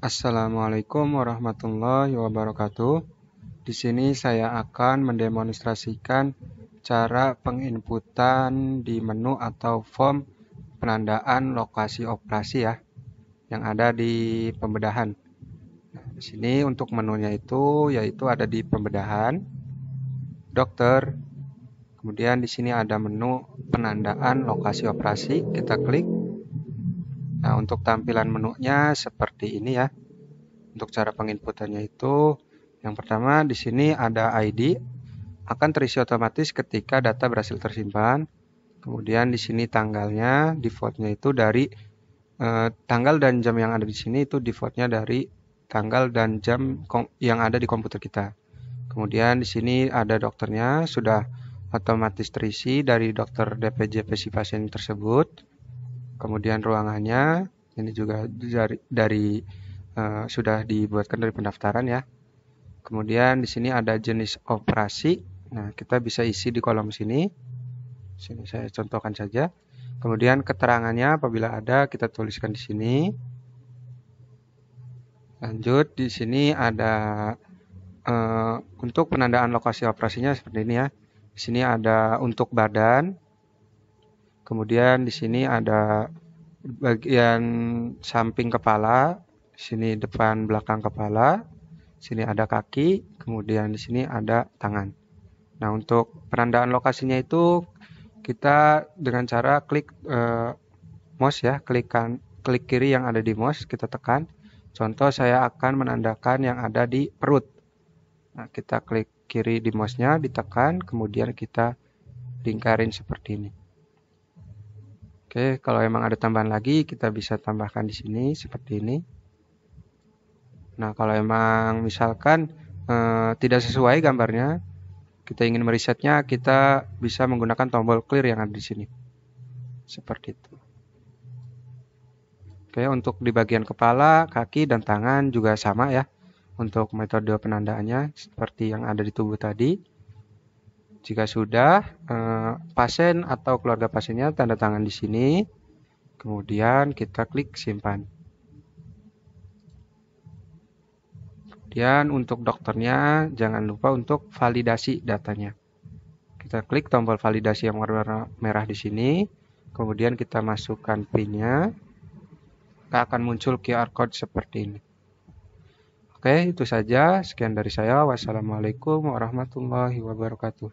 Assalamualaikum warahmatullahi wabarakatuh. Di sini saya akan mendemonstrasikan cara penginputan di menu atau form penandaan lokasi operasi ya yang ada di pembedahan. Nah, di sini untuk menunya itu yaitu ada di pembedahan, dokter, kemudian di sini ada menu penandaan lokasi operasi, kita klik Nah, untuk tampilan menunya seperti ini ya. Untuk cara penginputannya itu, yang pertama di sini ada ID, akan terisi otomatis ketika data berhasil tersimpan. Kemudian di sini tanggalnya, defaultnya itu dari eh, tanggal dan jam yang ada di sini itu defaultnya dari tanggal dan jam yang ada di komputer kita. Kemudian di sini ada dokternya, sudah otomatis terisi dari dokter DPJP si pasien tersebut kemudian ruangannya ini juga dari, dari uh, sudah dibuatkan dari pendaftaran ya. Kemudian di sini ada jenis operasi. Nah, kita bisa isi di kolom sini. Sini saya contohkan saja. Kemudian keterangannya apabila ada kita tuliskan di sini. Lanjut di sini ada uh, untuk penandaan lokasi operasinya seperti ini ya. Di sini ada untuk badan, Kemudian di sini ada bagian samping kepala, di sini depan belakang kepala, di sini ada kaki, kemudian di sini ada tangan. Nah, untuk penandaan lokasinya itu kita dengan cara klik uh, mouse ya, klikkan klik kiri yang ada di mouse kita tekan. Contoh saya akan menandakan yang ada di perut. Nah, kita klik kiri di mouse-nya, ditekan, kemudian kita lingkarin seperti ini. Oke, kalau emang ada tambahan lagi, kita bisa tambahkan di sini seperti ini. Nah, kalau emang misalkan eh, tidak sesuai gambarnya, kita ingin meresetnya, kita bisa menggunakan tombol clear yang ada di sini. Seperti itu. Oke, untuk di bagian kepala, kaki, dan tangan juga sama ya. Untuk metode penandaannya seperti yang ada di tubuh tadi. Jika sudah, eh, pasien atau keluarga pasiennya tanda tangan di sini. Kemudian kita klik simpan. Kemudian untuk dokternya jangan lupa untuk validasi datanya. Kita klik tombol validasi yang warna merah di sini. Kemudian kita masukkan PIN-nya. Akan muncul QR code seperti ini. Oke, itu saja. Sekian dari saya. Wassalamualaikum warahmatullahi wabarakatuh.